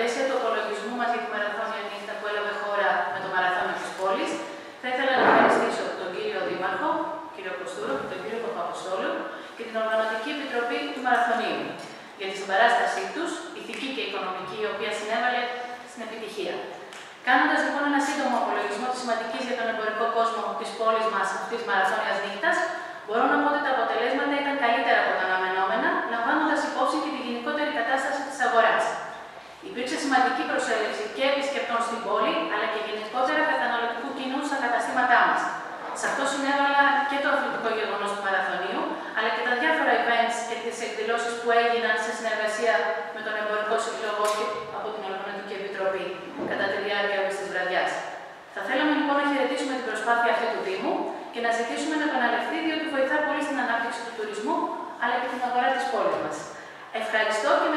πλαίσια του απολογισμού μας για τη μαραθώνια νύχτα που έλαβε χώρα με το μαραθώνιο της πόλης, θα ήθελα να ευχαριστήσω τον κύριο Δήμαρχο, κύριο Κωστούρο και τον κύριο Παπαποστόλου και την Οργανωτική Επιτροπή του Μαραθωνίου για τη συμπαράστασή τους, ηθική και οικονομική, η οποία συνέβαλε στην επιτυχία. Κάνοντας λοιπόν ένα σύντομο απολογισμό της σημαντικής για τον εμπορικό κόσμο τη πόλη μα αυτή τη μαραθώνια νύχτα, μπορώ να πω ότι τα αποτελέσματα ήταν καλύτερα από τα αναμενόμενα, λαμβάνοντα υπόψη και τη γενικότερη κατάσταση τη αγορά. Υπήρξε σημαντική προσέλευση και επισκεπτών στην πόλη, αλλά και γενικότερα καταναλωτικού κοινού στα καταστήματά μας. Σε αυτό συνέβαλα και το αθλητικό γεγονός του Μαραθωνίου, αλλά και τα διάφορα events και τις εκδηλώσεις που έγιναν σε συνεργασία με τον Εμπορικό Σύλλογο και από την Οργανωτική Επιτροπή κατά τη διάρκεια αυτή της βραδιάς. Θα θέλαμε λοιπόν να χαιρετήσουμε την προσπάθεια αυτή του Δήμου και να ζητήσουμε να επαναληφθεί, διότι βοηθά πολύ στην ανάπτυξη του τουρισμού αλλά και την αγορά της πόλης μας. Ευχαριστώ και μεταφέρω τι